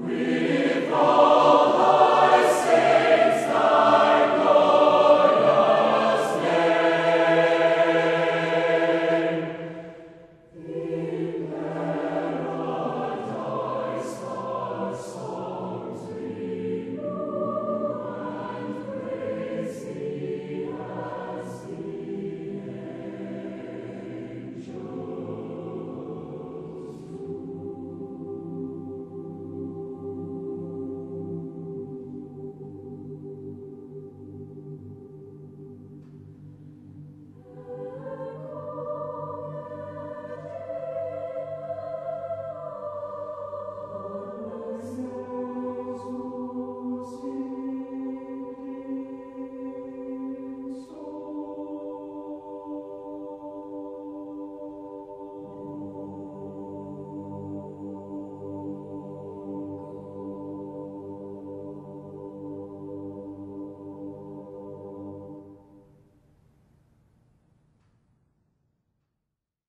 We